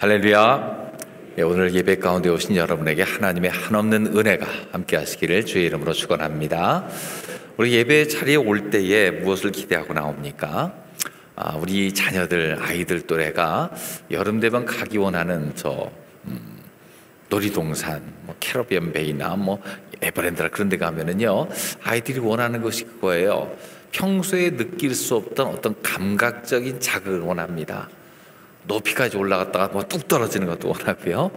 할렐루야. 예, 오늘 예배 가운데 오신 여러분에게 하나님의 한없는 은혜가 함께 하시기를 주의 이름으로 축원합니다. 우리 예배 자리에 올 때에 무엇을 기대하고 나옵니까? 아, 우리 자녀들, 아이들 또래가 여름 되면 가기 원하는 저 음, 놀이동산, 뭐 캐러비안 베이나 뭐 에버랜드라 그런 데 가면은요. 아이들이 원하는 것이 그거예요. 평소에 느낄 수 없던 어떤 감각적인 자극을 원합니다. 높이까지 올라갔다가 뭐 뚝 떨어지는 것도 원하고요.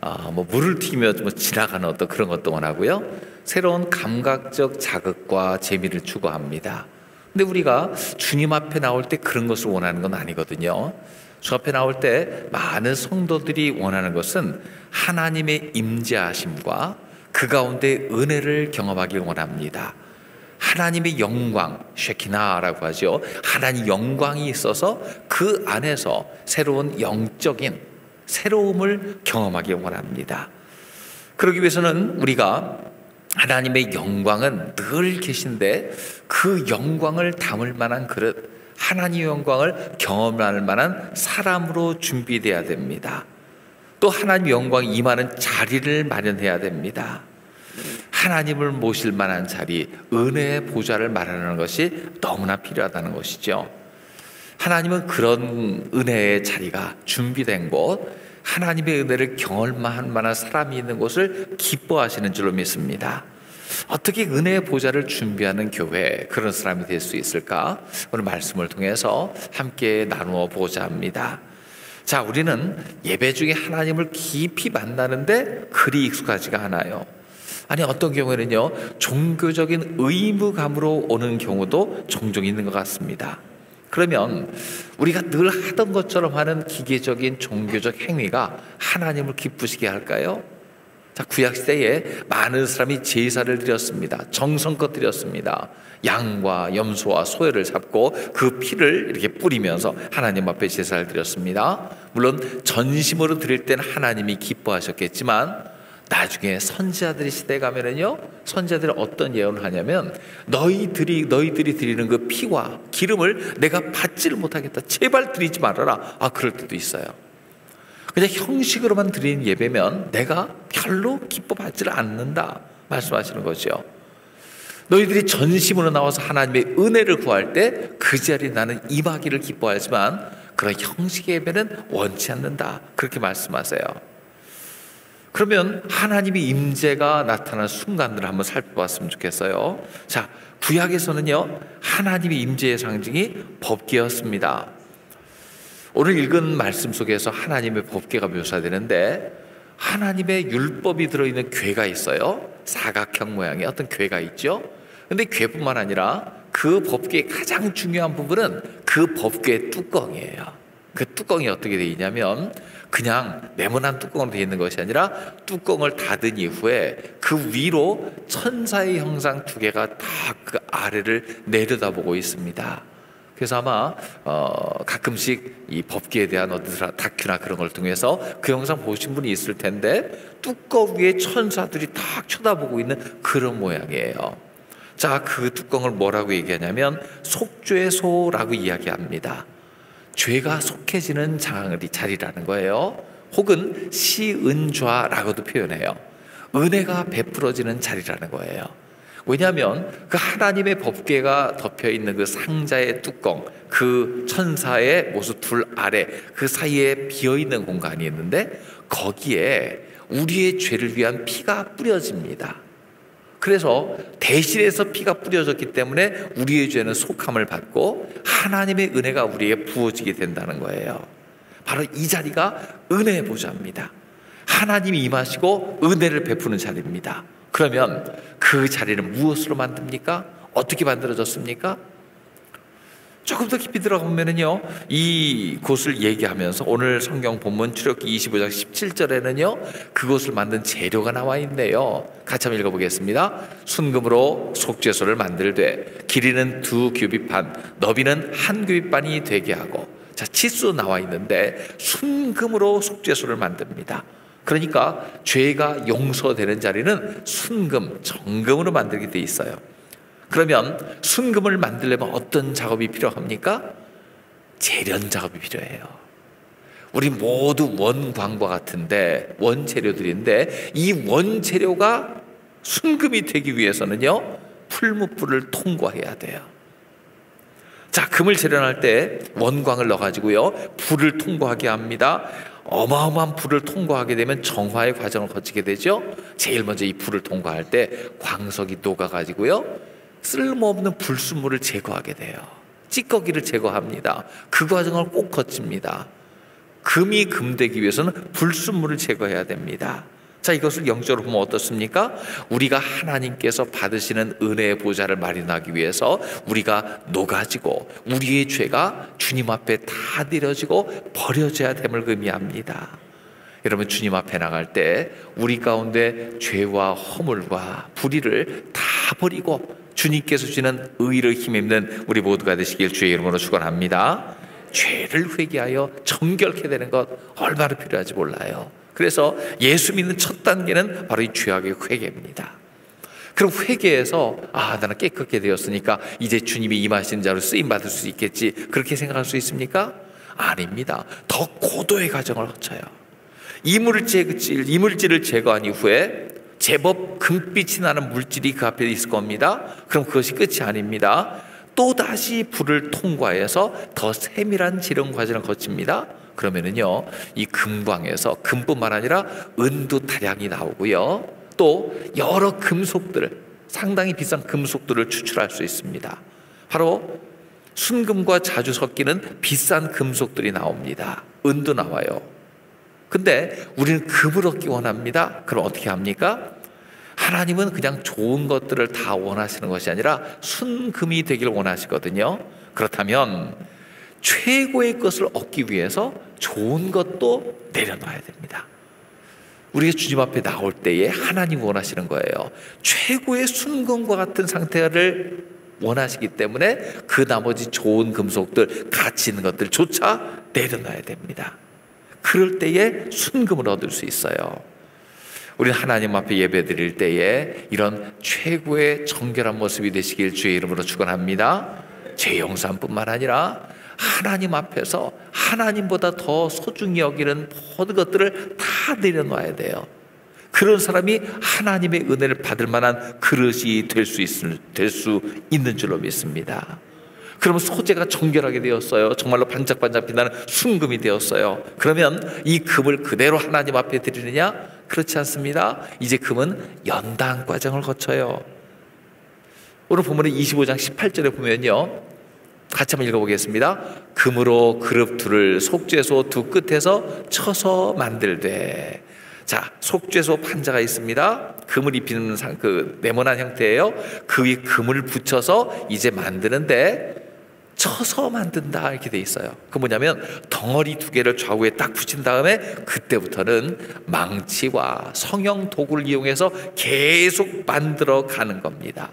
아, 뭐 물을 튀며 뭐 지나가는 어떤 그런 것도 원하고요. 새로운 감각적 자극과 재미를 추구합니다. 근데 우리가 주님 앞에 나올 때 그런 것을 원하는 건 아니거든요. 주 앞에 나올 때 많은 성도들이 원하는 것은 하나님의 임재하심과 그 가운데 은혜를 경험하길 원합니다. 하나님의 영광, 쉐키나라고 하죠. 하나님 영광이 있어서 그 안에서 새로운 영적인 새로움을 경험하기 원합니다. 그러기 위해서는 우리가 하나님의 영광은 늘 계신데 그 영광을 담을 만한 그릇, 하나님의 영광을 경험할 만한 사람으로 준비돼야 됩니다. 또 하나님 영광이 임하는 자리를 마련해야 됩니다. 하나님을 모실 만한 자리, 은혜의 보좌를 말하는 것이 너무나 필요하다는 것이죠. 하나님은 그런 은혜의 자리가 준비된 곳, 하나님의 은혜를 경험할 만한 사람이 있는 곳을 기뻐하시는 줄로 믿습니다. 어떻게 은혜의 보좌를 준비하는 교회 그런 사람이 될 수 있을까? 오늘 말씀을 통해서 함께 나누어 보자 합니다. 자, 우리는 예배 중에 하나님을 깊이 만나는데 그리 익숙하지가 않아요. 아니 어떤 경우에는요 종교적인 의무감으로 오는 경우도 종종 있는 것 같습니다. 그러면 우리가 늘 하던 것처럼 하는 기계적인 종교적 행위가 하나님을 기쁘시게 할까요? 자, 구약 시대에 많은 사람이 제사를 드렸습니다. 정성껏 드렸습니다. 양과 염소와 소를 잡고 그 피를 이렇게 뿌리면서 하나님 앞에 제사를 드렸습니다. 물론 전심으로 드릴 때는 하나님이 기뻐하셨겠지만 나중에 선지자들이 시대 가면은요, 선지자들이 어떤 예언을 하냐면 너희들이 너희들이 드리는 그 피와 기름을 내가 받지를 못하겠다. 제발 드리지 말아라. 아 그럴 때도 있어요. 그냥 형식으로만 드리는 예배면 내가 별로 기뻐 받지를 않는다. 말씀하시는 거죠. 너희들이 전심으로 나와서 하나님의 은혜를 구할 때 그 자리에 나는 임하기를 기뻐하지만 그런 형식 예배는 원치 않는다. 그렇게 말씀하세요. 그러면 하나님의 임재가 나타난 순간들을 한번 살펴봤으면 좋겠어요. 자, 구약에서는요, 하나님의 임재의 상징이 법계였습니다. 오늘 읽은 말씀 속에서 하나님의 법계가 묘사되는데, 하나님의 율법이 들어있는 괴가 있어요. 사각형 모양의 어떤 괴가 있죠. 근데 괴뿐만 아니라 그 법계의 가장 중요한 부분은 그 법계의 뚜껑이에요. 그 뚜껑이 어떻게 되어 있냐면 그냥 네모난 뚜껑으로 되어 있는 것이 아니라 뚜껑을 닫은 이후에 그 위로 천사의 형상 두 개가 다 그 아래를 내려다보고 있습니다. 그래서 아마 어 가끔씩 이 법계에 대한 어떤 다큐나 그런 걸 통해서 그 영상 보신 분이 있을 텐데 뚜껑 위에 천사들이 딱 쳐다보고 있는 그런 모양이에요. 자, 그 뚜껑을 뭐라고 얘기하냐면 속죄소라고 이야기합니다. 죄가 속해지는 자리라는 거예요. 혹은 시은좌라고도 표현해요. 은혜가 베풀어지는 자리라는 거예요. 왜냐하면 그 하나님의 법궤가 덮여 있는 그 상자의 뚜껑, 그 천사의 모습 둘 아래 그 사이에 비어 있는 공간이 있는데 거기에 우리의 죄를 위한 피가 뿌려집니다. 그래서 대신해서 피가 뿌려졌기 때문에 우리의 죄는 속함을 받고 하나님의 은혜가 우리에게 부어지게 된다는 거예요. 바로 이 자리가 은혜의 보좌입니다. 하나님이 임하시고 은혜를 베푸는 자리입니다. 그러면 그 자리를 무엇으로 만듭니까? 어떻게 만들어졌습니까? 조금 더 깊이 들어가 보면은요, 이 곳을 얘기하면서 오늘 성경 본문 출애굽기 25장 17절에는요, 그곳을 만든 재료가 나와 있네요. 같이 한번 읽어보겠습니다. 순금으로 속죄소를 만들되 길이는 두 규빗 반, 너비는 한 규빗 반이 되게 하고, 자 치수 나와 있는데 순금으로 속죄소를 만듭니다. 그러니까 죄가 용서되는 자리는 순금, 정금으로 만들게 돼 있어요. 그러면 순금을 만들려면 어떤 작업이 필요합니까? 재련 작업이 필요해요. 우리 모두 원광과 같은데 원재료들인데 이 원재료가 순금이 되기 위해서는요 풀무불을 통과해야 돼요. 자 금을 재련할 때 원광을 넣어가지고요 불을 통과하게 합니다. 어마어마한 불을 통과하게 되면 정화의 과정을 거치게 되죠. 제일 먼저 이 불을 통과할 때 광석이 녹아가지고요 쓸모없는 불순물을 제거하게 돼요. 찌꺼기를 제거합니다. 그 과정을 꼭 거칩니다. 금이 금되기 위해서는 불순물을 제거해야 됩니다. 자, 이것을 영적으로 보면 어떻습니까? 우리가 하나님께서 받으시는 은혜의 보좌를 마련하기 위해서 우리가 녹아지고 우리의 죄가 주님 앞에 다 내려지고 버려져야 됨을 의미합니다. 여러분 주님 앞에 나갈 때 우리 가운데 죄와 허물과 불의를 다 버리고 주님께서 주시는 의를 힘입는 우리 모두가 되시길 주의 이름으로 축원합니다. 죄를 회개하여 정결케 되는 것 얼마나 필요하지 몰라요. 그래서 예수 믿는 첫 단계는 바로 이 죄악의 회개입니다. 그럼 회개해서 아 나는 깨끗게 되었으니까 이제 주님이 임하신 자로 쓰임 받을 수 있겠지 그렇게 생각할 수 있습니까? 아닙니다. 더 고도의 과정을 거쳐요. 이물질 이물질을 제거한 이후에 제법 금빛이 나는 물질이 그 앞에 있을 겁니다. 그럼 그것이 끝이 아닙니다. 또 다시 불을 통과해서 더 세밀한 지름 과정을 거칩니다. 그러면은요, 이 금광에서 금뿐만 아니라 은도 다량이 나오고요. 또 여러 금속들, 상당히 비싼 금속들을 추출할 수 있습니다. 바로 순금과 자주 섞이는 비싼 금속들이 나옵니다. 은도 나와요. 근데 우리는 금을 얻기 원합니다. 그럼 어떻게 합니까? 하나님은 그냥 좋은 것들을 다 원하시는 것이 아니라 순금이 되기를 원하시거든요. 그렇다면 최고의 것을 얻기 위해서 좋은 것도 내려놔야 됩니다. 우리가 주님 앞에 나올 때에 하나님 원하시는 거예요. 최고의 순금과 같은 상태를 원하시기 때문에 그 나머지 좋은 금속들, 가치 있는 것들조차 내려놔야 됩니다. 그럴 때에 순금을 얻을 수 있어요. 우리는 하나님 앞에 예배 드릴 때에 이런 최고의 정결한 모습이 되시길 주의 이름으로 축원합니다. 죄 용서뿐만 아니라 하나님 앞에서 하나님보다 더 소중히 여기는 모든 것들을 다 내려놔야 돼요. 그런 사람이 하나님의 은혜를 받을 만한 그릇이 될 수 있을 될 수 있는 줄로 믿습니다. 그러면 소재가 정결하게 되었어요. 정말로 반짝반짝 빛나는 순금이 되었어요. 그러면 이 금을 그대로 하나님 앞에 드리느냐? 그렇지 않습니다. 이제 금은 연단 과정을 거쳐요. 오늘 본문의 25장 18절에 보면요. 같이 한번 읽어보겠습니다. 금으로 그릇 둘을 속죄소 두 끝에서 쳐서 만들되. 자, 속죄소 판자가 있습니다. 금을 입히는 상, 그 네모난 형태예요. 그 위에 금을 붙여서 이제 만드는데 쳐서 만든다 이렇게 돼 있어요. 그 뭐냐면 덩어리 두 개를 좌우에 딱 붙인 다음에 그때부터는 망치와 성형 도구를 이용해서 계속 만들어 가는 겁니다.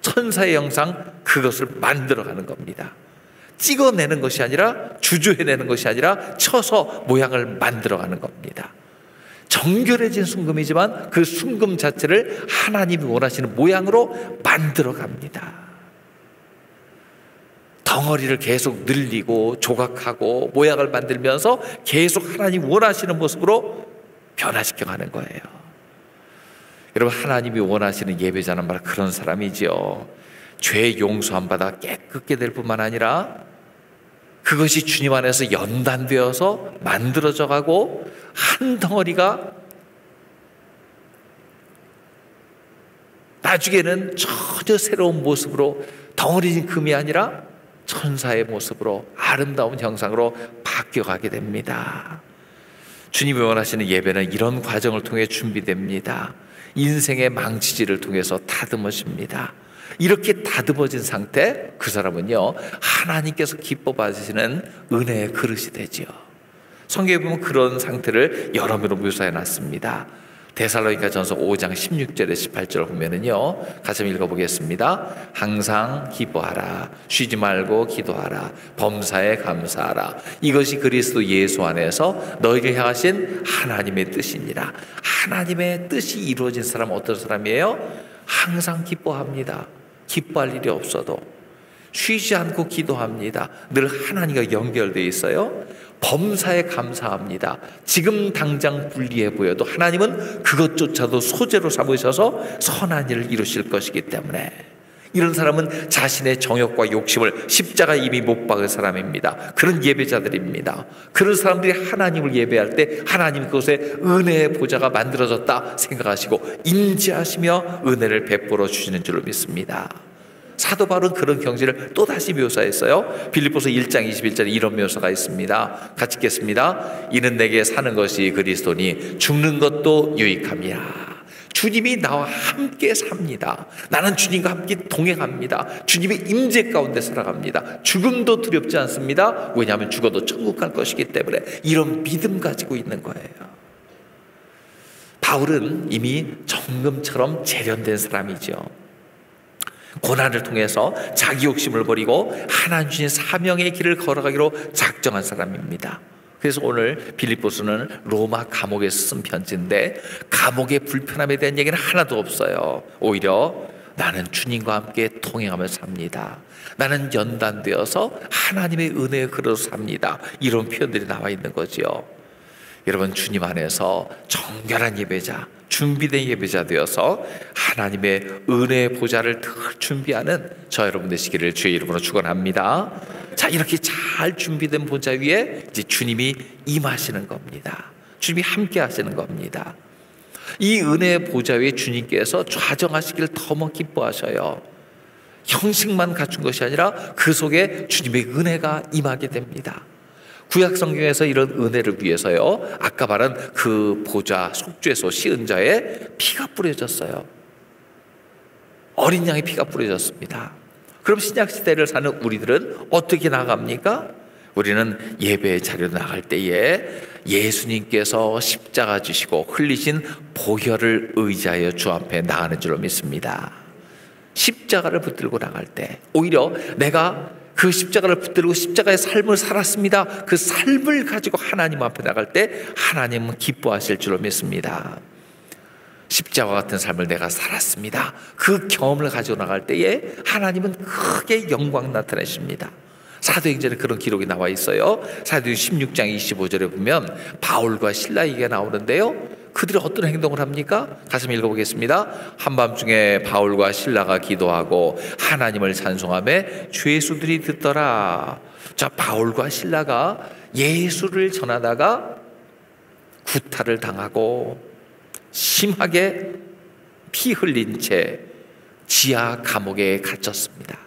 천사의 형상 그것을 만들어 가는 겁니다. 찍어내는 것이 아니라 주주해내는 것이 아니라 쳐서 모양을 만들어 가는 겁니다. 정결해진 순금이지만 그 순금 자체를 하나님이 원하시는 모양으로 만들어 갑니다. 덩어리를 계속 늘리고 조각하고 모양을 만들면서 계속 하나님 원하시는 모습으로 변화시켜 가는 거예요. 여러분 하나님이 원하시는 예배자는 바로 그런 사람이지요. 죄 용서함 받아 깨끗게 될 뿐만 아니라 그것이 주님 안에서 연단되어서 만들어져 가고 한 덩어리가 나중에는 전혀 새로운 모습으로 덩어리진 금이 아니라 천사의 모습으로 아름다운 형상으로 바뀌어가게 됩니다. 주님이 원하시는 예배는 이런 과정을 통해 준비됩니다. 인생의 망치질을 통해서 다듬어집니다. 이렇게 다듬어진 상태 그 사람은요 하나님께서 기뻐 받으시는 은혜의 그릇이 되지요. 성경에 보면 그런 상태를 여러모로 묘사해 놨습니다. 데살로니가 전서 5장 16절에 18절 보면은요. 같이 읽어보겠습니다. 항상 기뻐하라. 쉬지 말고 기도하라. 범사에 감사하라. 이것이 그리스도 예수 안에서 너희를 향하신 하나님의 뜻입니다. 하나님의 뜻이 이루어진 사람은 어떤 사람이에요? 항상 기뻐합니다. 기뻐할 일이 없어도 쉬지 않고 기도합니다. 늘 하나님과 연결되어 있어요. 범사에 감사합니다. 지금 당장 불리해 보여도 하나님은 그것조차도 소재로 삼으셔서 선한 일을 이루실 것이기 때문에 이런 사람은 자신의 정욕과 욕심을 십자가 이미 못 박은 사람입니다. 그런 예배자들입니다. 그런 사람들이 하나님을 예배할 때 하나님 그것에 은혜의 보좌가 만들어졌다 생각하시고 임재하시며 은혜를 베풀어 주시는 줄로 믿습니다. 사도 바울은 그런 경지를 또 다시 묘사했어요. 빌립보서 1장 21절에 이런 묘사가 있습니다. 같이 읽겠습니다. 이는 내게 사는 것이 그리스도니 죽는 것도 유익함이야. 주님이 나와 함께 삽니다. 나는 주님과 함께 동행합니다. 주님의 임재 가운데 살아갑니다. 죽음도 두렵지 않습니다. 왜냐하면 죽어도 천국 갈 것이기 때문에 이런 믿음 가지고 있는 거예요. 바울은 이미 정금처럼 재련된 사람이죠. 고난을 통해서 자기 욕심을 버리고 하나님 주신 사명의 길을 걸어가기로 작정한 사람입니다. 그래서 오늘 빌립보스는 로마 감옥에서 쓴 편지인데 감옥의 불편함에 대한 얘기는 하나도 없어요. 오히려 나는 주님과 함께 통행하며 삽니다. 나는 연단되어서 하나님의 은혜의 그릇 삽니다. 이런 표현들이 나와 있는 거지요. 여러분 주님 안에서 정결한 예배자, 준비된 예배자 되어서 하나님의 은혜의 보좌를 늘 준비하는 저 여러분 되시기를 주의 이름으로 축원합니다. 자 이렇게 잘 준비된 보좌 위에 이제 주님이 임하시는 겁니다. 주님이 함께 하시는 겁니다. 이 은혜의 보좌 위에 주님께서 좌정하시기를 더머 기뻐하셔요. 형식만 갖춘 것이 아니라 그 속에 주님의 은혜가 임하게 됩니다. 구약 성경에서 이런 은혜를 위해서요. 아까 말한 그 보좌 속죄소 시은 자의 피가 뿌려졌어요. 어린 양의 피가 뿌려졌습니다. 그럼 신약 시대를 사는 우리들은 어떻게 나갑니까? 우리는 예배 자료 나갈 때에 예수님께서 십자가 주시고 흘리신 보혈을 의지하여 주 앞에 나가는 줄로 믿습니다. 십자가를 붙들고 나갈 때 오히려 내가 그 십자가를 붙들고 십자가의 삶을 살았습니다. 그 삶을 가지고 하나님 앞에 나갈 때 하나님은 기뻐하실 줄로 믿습니다. 십자가 같은 삶을 내가 살았습니다. 그 경험을 가지고 나갈 때에 하나님은 크게 영광 나타내십니다. 사도행전에 그런 기록이 나와 있어요. 사도행 16장 25절에 보면 바울과 신라 얘기가 나오는데요. 그들이 어떤 행동을 합니까? 다시 읽어보겠습니다. 한밤중에 바울과 신라가 기도하고 하나님을 찬송하며 죄수들이 듣더라. 자, 바울과 신라가 예수를 전하다가 구타를 당하고 심하게 피 흘린 채 지하 감옥에 갇혔습니다.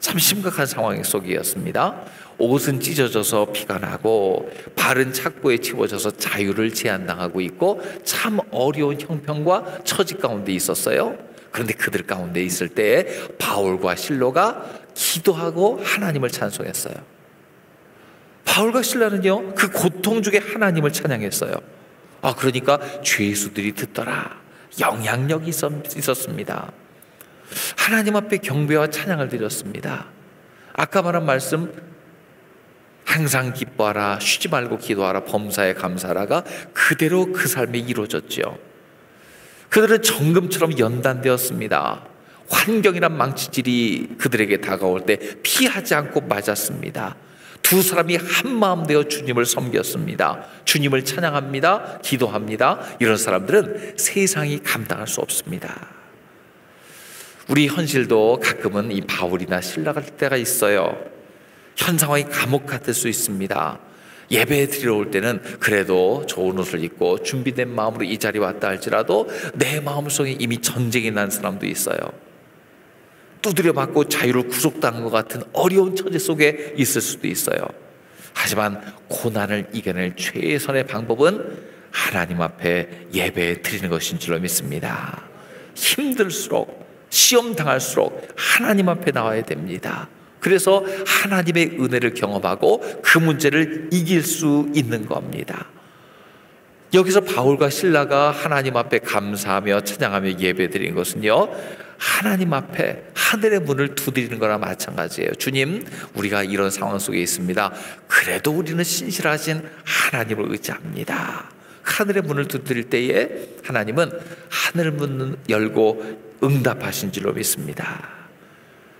참 심각한 상황 속이었습니다. 옷은 찢어져서 피가 나고 발은 착고에 치워져서 자유를 제한당하고 있고 참 어려운 형편과 처지 가운데 있었어요. 그런데 그들 가운데 있을 때 바울과 실로가 기도하고 하나님을 찬송했어요. 바울과 실라는요 그 고통 중에 하나님을 찬양했어요. 아 그러니까 죄수들이 듣더라 영향력이 있었습니다. 하나님 앞에 경배와 찬양을 드렸습니다. 아까 말한 말씀 항상 기뻐하라 쉬지 말고 기도하라 범사에 감사하라가 그대로 그 삶에 이루어졌죠. 그들은 정금처럼 연단되었습니다. 환경이란 망치질이 그들에게 다가올 때 피하지 않고 맞았습니다. 두 사람이 한 마음 되어 주님을 섬겼습니다. 주님을 찬양합니다. 기도합니다. 이런 사람들은 세상이 감당할 수 없습니다. 우리 현실도 가끔은 이 바울이나 신라 갈 때가 있어요. 현 상황이 감옥 같을 수 있습니다. 예배 드리러 올 때는 그래도 좋은 옷을 입고 준비된 마음으로 이 자리에 왔다 할지라도 내 마음속에 이미 전쟁이 난 사람도 있어요. 두드려 맞고 자유를 구속당한 것 같은 어려운 처지 속에 있을 수도 있어요. 하지만 고난을 이겨낼 최선의 방법은 하나님 앞에 예배 드리는 것인 줄로 믿습니다. 힘들수록 시험 당할수록 하나님 앞에 나와야 됩니다. 그래서 하나님의 은혜를 경험하고 그 문제를 이길 수 있는 겁니다. 여기서 바울과 신라가 하나님 앞에 감사하며 찬양하며 예배드린 것은요. 하나님 앞에 하늘의 문을 두드리는 거나 마찬가지예요. 주님, 우리가 이런 상황 속에 있습니다. 그래도 우리는 신실하신 하나님을 의지합니다. 하늘의 문을 두드릴 때에 하나님은 하늘 문 열고 응답하신 줄로 믿습니다.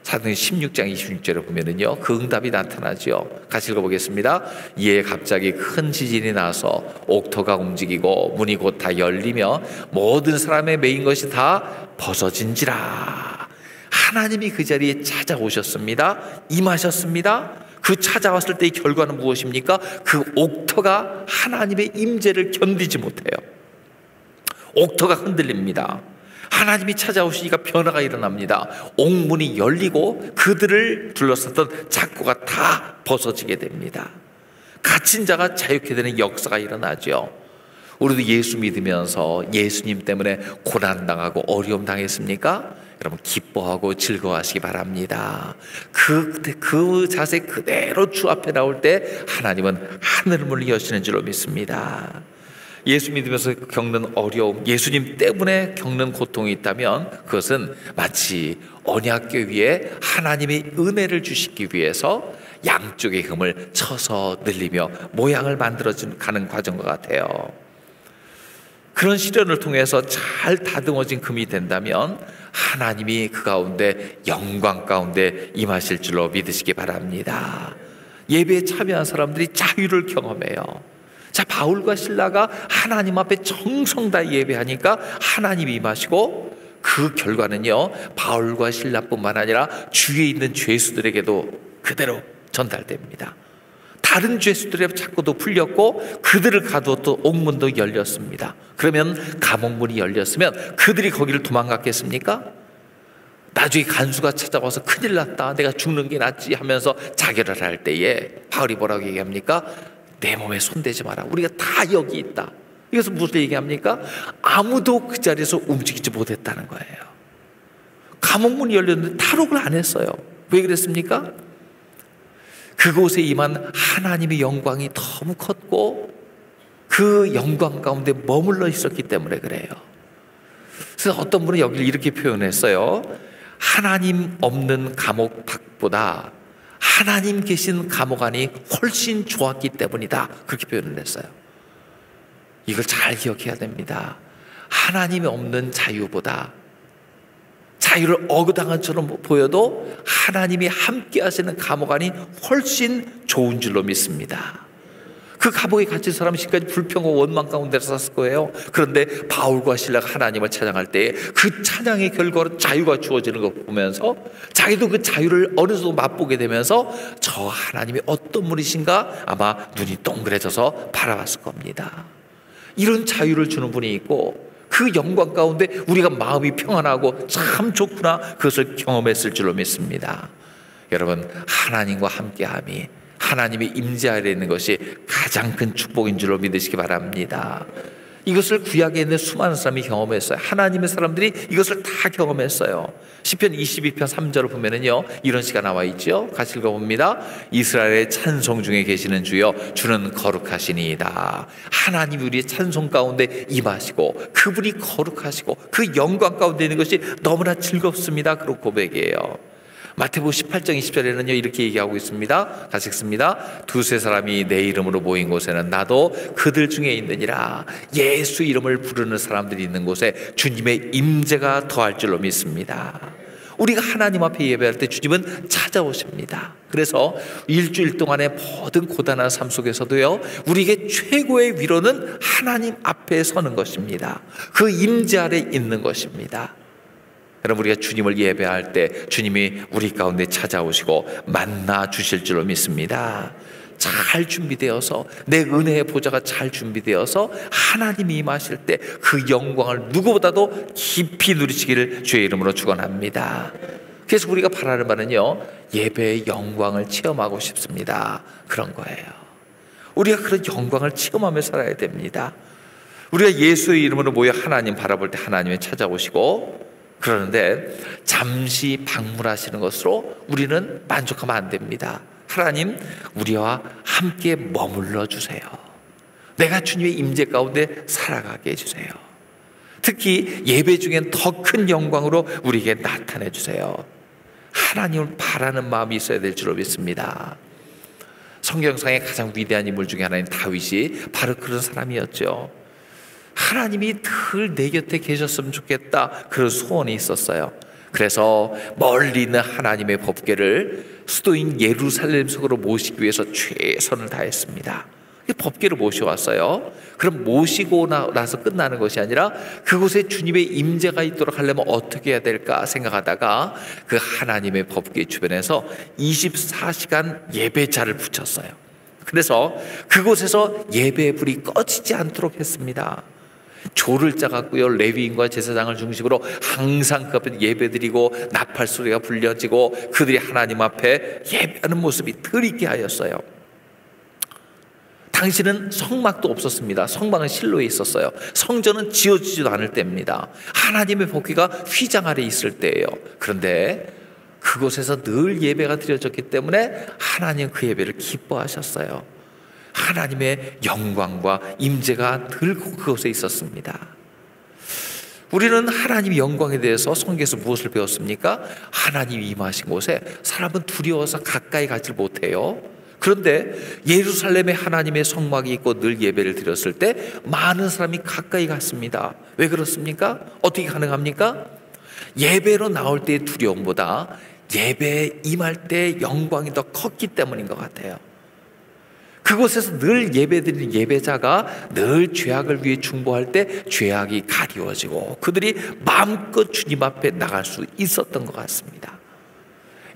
사도행 16장 26절에 보면은요 그 응답이 나타나죠. 같이 읽어보겠습니다. 이에 갑자기 큰 지진이 나서 옥토가 움직이고 문이 곧 다 열리며 모든 사람의 메인 것이 다 벗어진지라. 하나님이 그 자리에 찾아오셨습니다. 임하셨습니다. 그 찾아왔을 때의 결과는 무엇입니까? 그 옥토가 하나님의 임재를 견디지 못해요. 옥토가 흔들립니다. 하나님이 찾아오시니까 변화가 일어납니다. 옥문이 열리고 그들을 둘러쌌던 작고가 다 벗어지게 됩니다. 갇힌 자가 자유케 되는 역사가 일어나죠. 우리도 예수 믿으면서 예수님 때문에 고난당하고 어려움 당했습니까? 여러분 기뻐하고 즐거워하시기 바랍니다. 그, 그 자세 그대로 주 앞에 나올 때 하나님은 하늘문을 여시는 줄로 믿습니다. 예수 믿으면서 겪는 어려움, 예수님 때문에 겪는 고통이 있다면 그것은 마치 언약교 위에 하나님의 은혜를 주시기 위해서 양쪽의 흠을 쳐서 늘리며 모양을 만들어 가는 과정과 같아요. 그런 시련을 통해서 잘 다듬어진 금이 된다면 하나님이 그 가운데 영광 가운데 임하실 줄로 믿으시기 바랍니다. 예배에 참여한 사람들이 자유를 경험해요. 자, 바울과 신라가 하나님 앞에 정성 다 예배하니까 하나님이 임하시고 그 결과는요, 바울과 신라뿐만 아니라 주위에 있는 죄수들에게도 그대로 전달됩니다. 다른 죄수들의 착고도 풀렸고 그들을 가두었던 옥문도 열렸습니다. 그러면 감옥문이 열렸으면 그들이 거기를 도망갔겠습니까? 나중에 간수가 찾아와서 큰일 났다. 내가 죽는 게 낫지 하면서 자결을 할 때에 바울이 뭐라고 얘기합니까? 내 몸에 손대지 마라. 우리가 다 여기 있다. 이것은 무슨 얘기합니까? 아무도 그 자리에서 움직이지 못했다는 거예요. 감옥 문이 열렸는데 탈옥을 안 했어요. 왜 그랬습니까? 그곳에 임한 하나님의 영광이 너무 컸고 그 영광 가운데 머물러 있었기 때문에 그래요. 그래서 어떤 분은 여기를 이렇게 표현했어요. 하나님 없는 감옥 밖보다 하나님 계신 감옥 안이 훨씬 좋았기 때문이다. 그렇게 표현을 했어요. 이걸 잘 기억해야 됩니다. 하나님이 없는 자유보다 자유를 어긋당한 처럼 보여도 하나님이 함께 하시는 감옥 안이 훨씬 좋은 줄로 믿습니다. 그 감옥에 갇힌 사람은 지금까지 불평과 원망 가운데서 샀을 거예요. 그런데 바울과 신라가 하나님을 찬양할 때그 찬양의 결과로 자유가 주어지는 걸 보면서 자기도 그 자유를 어느 정도 맛보게 되면서 저 하나님이 어떤 분이신가 아마 눈이 동그래져서 바라봤을 겁니다. 이런 자유를 주는 분이 있고 그 영광 가운데 우리가 마음이 평안하고 참 좋구나 그것을 경험했을 줄로 믿습니다. 여러분 하나님과 함께함이 하나님의 임재 아래 있는 것이 가장 큰 축복인 줄로 믿으시기 바랍니다. 이것을 구약에 있는 수많은 사람이 경험했어요. 하나님의 사람들이 이것을 다 경험했어요. 시편 22편 3절을 보면은요. 이런 시가 나와 있죠. 같이 읽어 봅니다. 이스라엘의 찬송 중에 계시는 주여 주는 거룩하시니이다. 하나님이 우리의 찬송 가운데 임하시고 그분이 거룩하시고 그 영광 가운데 있는 것이 너무나 즐겁습니다. 그런 고백이에요. 마태복 18장 20절에는요 이렇게 얘기하고 있습니다. 같이 읽습니다. 두세 사람이 내 이름으로 모인 곳에는 나도 그들 중에 있느니라. 예수 이름을 부르는 사람들이 있는 곳에 주님의 임재가 더할 줄로 믿습니다. 우리가 하나님 앞에 예배할 때 주님은 찾아오십니다. 그래서 일주일 동안의 모든 고단한 삶 속에서도요, 우리에게 최고의 위로는 하나님 앞에 서는 것입니다. 그 임재 아래 있는 것입니다. 여러분 우리가 주님을 예배할 때 주님이 우리 가운데 찾아오시고 만나 주실 줄로 믿습니다. 잘 준비되어서 내 은혜의 보좌가 잘 준비되어서 하나님이 임하실 때 그 영광을 누구보다도 깊이 누리시기를 주의 이름으로 축원합니다. 그래서 우리가 바라는 바는요 예배의 영광을 체험하고 싶습니다. 그런 거예요. 우리가 그런 영광을 체험하며 살아야 됩니다. 우리가 예수의 이름으로 모여 하나님 바라볼 때 하나님이 찾아오시고 그러는데 잠시 방문하시는 것으로 우리는 만족하면 안 됩니다. 하나님, 우리와 함께 머물러 주세요. 내가 주님의 임재 가운데 살아가게 해주세요. 특히 예배 중엔 더 큰 영광으로 우리에게 나타내 주세요. 하나님을 바라는 마음이 있어야 될 줄로 믿습니다. 성경상의 가장 위대한 인물 중에 하나인 다윗이 바로 그런 사람이었죠. 하나님이 늘 내 곁에 계셨으면 좋겠다. 그런 소원이 있었어요. 그래서 멀리 있는 하나님의 법궤를 수도인 예루살렘 속으로 모시기 위해서 최선을 다했습니다. 법궤를 모셔왔어요. 그럼 모시고 나서 끝나는 것이 아니라 그곳에 주님의 임재가 있도록 하려면 어떻게 해야 될까 생각하다가 그 하나님의 법궤 주변에서 24시간 예배자를 붙였어요. 그래서 그곳에서 예배 불이 꺼지지 않도록 했습니다. 조를 짜갖고요 레위인과 제사장을 중심으로 항상 그 앞에 예배드리고 나팔 소리가 불려지고 그들이 하나님 앞에 예배하는 모습이 들 있게 하였어요. 당시는 성막도 없었습니다. 성막은 실로에 있었어요. 성전은 지어지지도 않을 때입니다. 하나님의 복귀가 휘장 아래 있을 때예요. 그런데 그곳에서 늘 예배가 드려졌기 때문에 하나님 그 예배를 기뻐하셨어요. 하나님의 영광과 임재가 들고 그곳에 있었습니다. 우리는 하나님의 영광에 대해서 성경에서 무엇을 배웠습니까? 하나님이 임하신 곳에 사람은 두려워서 가까이 가지 못해요. 그런데 예루살렘에 하나님의 성막이 있고 늘 예배를 드렸을 때 많은 사람이 가까이 갔습니다. 왜 그렇습니까? 어떻게 가능합니까? 예배로 나올 때의 두려움보다 예배에 임할 때 영광이 더 컸기 때문인 것 같아요. 그곳에서 늘 예배드리는 예배자가 늘 죄악을 위해 중보할 때 죄악이 가리워지고 그들이 마음껏 주님 앞에 나갈 수 있었던 것 같습니다.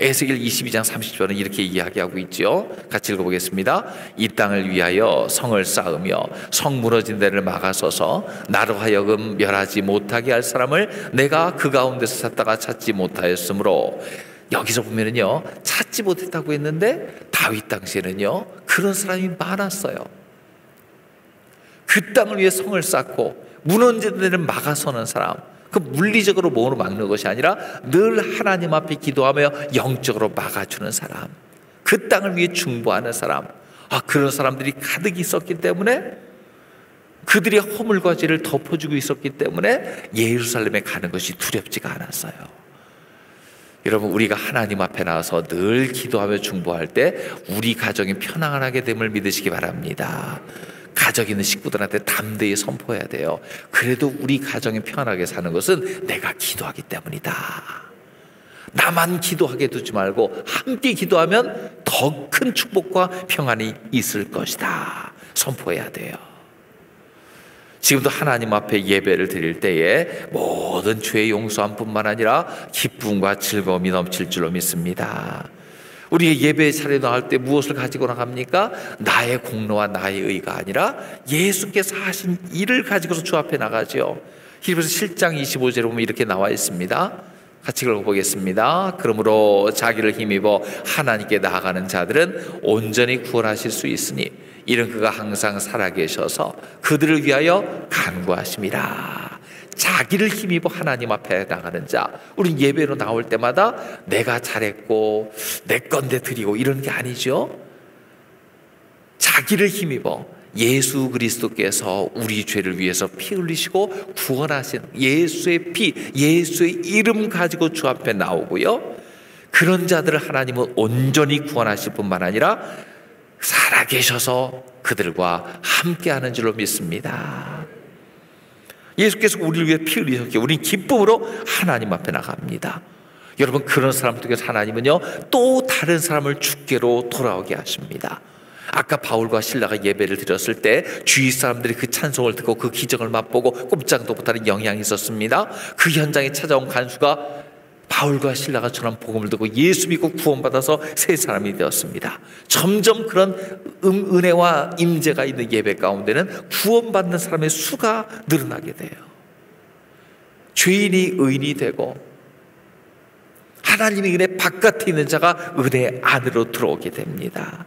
에스겔 22장 30절은 이렇게 이야기하고 있죠. 같이 읽어보겠습니다. 이 땅을 위하여 성을 쌓으며 성 무너진 데를 막아서서 나로 하여금 멸하지 못하게 할 사람을 내가 그 가운데서 찾다가 찾지 못하였으므로 여기서 보면은요 찾지 못했다고 했는데 다윗 당시에는요 그런 사람이 많았어요. 그 땅을 위해 성을 쌓고 무너진 데를 막아서는 사람. 그 물리적으로 몸으로 막는 것이 아니라 늘 하나님 앞에 기도하며 영적으로 막아주는 사람. 그 땅을 위해 중보하는 사람. 아, 그런 사람들이 가득 있었기 때문에 그들이 허물과 죄를 덮어주고 있었기 때문에 예루살렘에 가는 것이 두렵지가 않았어요. 여러분, 우리가 하나님 앞에 나와서 늘 기도하며 중보할 때 우리 가정이 편안하게 됨을 믿으시기 바랍니다. 가족 있는 식구들한테 담대히 선포해야 돼요. 그래도 우리 가정이 편하게 사는 것은 내가 기도하기 때문이다. 나만 기도하게 두지 말고 함께 기도하면 더 큰 축복과 평안이 있을 것이다. 선포해야 돼요. 지금도 하나님 앞에 예배를 드릴 때에 모든 죄의 용서함뿐만 아니라 기쁨과 즐거움이 넘칠 줄로 믿습니다. 우리의 예배 차례 나갈 때 무엇을 가지고 나갑니까? 나의 공로와 나의 의가 아니라 예수께서 하신 일을 가지고서 주 앞에 나가죠. 히브리서 7장 25절에 보면 이렇게 나와 있습니다. 같이 읽어보겠습니다. 그러므로 자기를 힘입어 하나님께 나아가는 자들은 온전히 구원하실 수 있으니 이는 그가 항상 살아계셔서 그들을 위하여 간구하심이라. 자기를 힘입어 하나님 앞에 나가는 자. 우리 예배로 나올 때마다 내가 잘했고 내 건데 드리고 이런 게 아니죠. 자기를 힘입어 예수 그리스도께서 우리 죄를 위해서 피 흘리시고 구원하신 예수의 피, 예수의 이름 가지고 주 앞에 나오고요. 그런 자들을 하나님은 온전히 구원하실 뿐만 아니라 살아계셔서 그들과 함께하는 줄로 믿습니다. 예수께서 우리를 위해 피 흘리셨기에 우리는 기쁨으로 하나님 앞에 나갑니다. 여러분 그런 사람들 중 하나님은요 또 다른 사람을 주께로 돌아오게 하십니다. 아까 바울과 신라가 예배를 드렸을 때 주위 사람들이 그 찬송을 듣고 그 기적을 맛보고 꼼짝도 못하는 영향이 있었습니다. 그 현장에 찾아온 간수가 바울과 신라가 전한 복음을 듣고 예수 믿고 구원받아서 새 사람이 되었습니다. 점점 그런 음, 은혜와 임재가 있는 예배 가운데는 구원받는 사람의 수가 늘어나게 돼요. 죄인이 의인이 되고 하나님의 은혜 바깥에 있는 자가 은혜 안으로 들어오게 됩니다.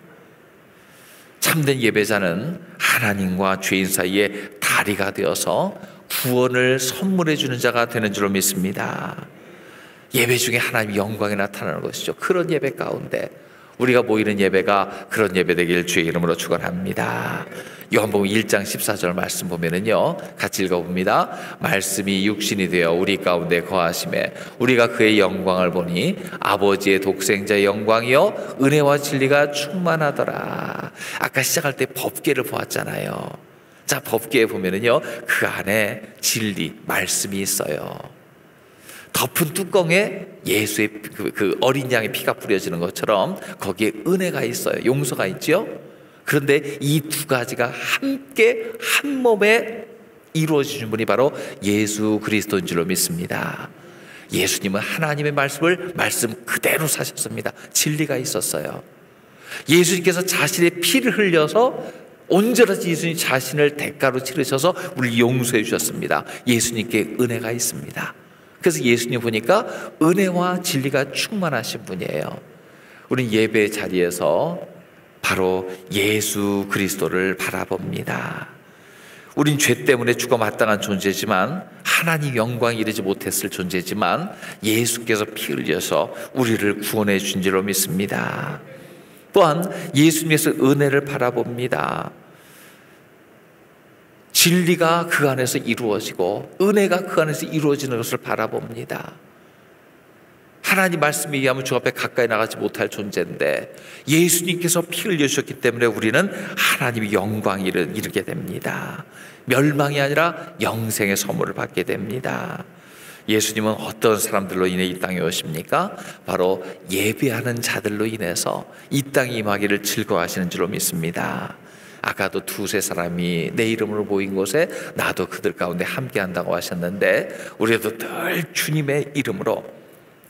참된 예배자는 하나님과 죄인 사이에 다리가 되어서 구원을 선물해 주는 자가 되는 줄로 믿습니다. 예배 중에 하나님의 영광이 나타나는 것이죠. 그런 예배 가운데 우리가 모이는 예배가 그런 예배 되길 주의 이름으로 축원합니다. 요한복음 1장 14절 말씀 보면은요. 같이 읽어 봅니다. 말씀이 육신이 되어 우리 가운데 거하심에 우리가 그의 영광을 보니 아버지의 독생자의 영광이요 은혜와 진리가 충만하더라. 아까 시작할 때 법계를 보았잖아요. 자, 법계에 보면은요. 그 안에 진리, 말씀이 있어요. 덮은 뚜껑에 예수의 그, 그 어린 양의 피가 뿌려지는 것처럼 거기에 은혜가 있어요. 용서가 있죠. 그런데 이 두 가지가 함께 한 몸에 이루어지는 분이 바로 예수 그리스도인 줄로 믿습니다. 예수님은 하나님의 말씀을 말씀 그대로 사셨습니다. 진리가 있었어요. 예수님께서 자신의 피를 흘려서 온전하지 예수님 자신을 대가로 치르셔서 우리 용서해 주셨습니다. 예수님께 은혜가 있습니다. 그래서 예수님 보니까 은혜와 진리가 충만하신 분이에요. 우리 예배 자리에서 바로 예수 그리스도를 바라봅니다. 우린 죄 때문에 죽어 마땅한 존재지만 하나님 영광 이르지 못했을 존재지만 예수께서 피 흘려서 우리를 구원해 준 줄로 믿습니다. 또한 예수님께서 은혜를 바라봅니다. 진리가 그 안에서 이루어지고 은혜가 그 안에서 이루어지는 것을 바라봅니다. 하나님 말씀에 의하면 주 앞에 가까이 나가지 못할 존재인데 예수님께서 피 흘려주셨기 때문에 우리는 하나님의 영광 이르게 됩니다. 멸망이 아니라 영생의 선물을 받게 됩니다. 예수님은 어떤 사람들로 인해 이 땅에 오십니까? 바로 예배하는 자들로 인해서 이 땅에 임하기를 즐거워하시는 줄로 믿습니다. 아까도 두세 사람이 내 이름으로 모인 곳에 나도 그들 가운데 함께 한다고 하셨는데 우리도 늘 주님의 이름으로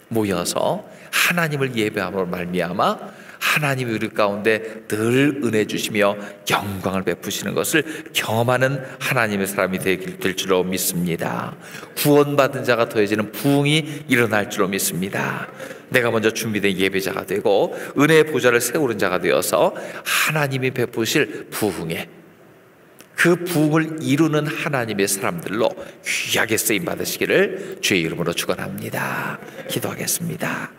모여서 하나님을 예배함으로 말미암아 하나님이 우리 가운데 늘 은혜 주시며 영광을 베푸시는 것을 경험하는 하나님의 사람이 될 줄로 믿습니다. 구원받은 자가 더해지는 부흥이 일어날 줄로 믿습니다. 내가 먼저 준비된 예배자가 되고 은혜의 보좌를 세우는 자가 되어서 하나님이 베푸실 부흥에 그 부흥을 이루는 하나님의 사람들로 귀하게 쓰임 받으시기를 주의 이름으로 축원합니다. 기도하겠습니다.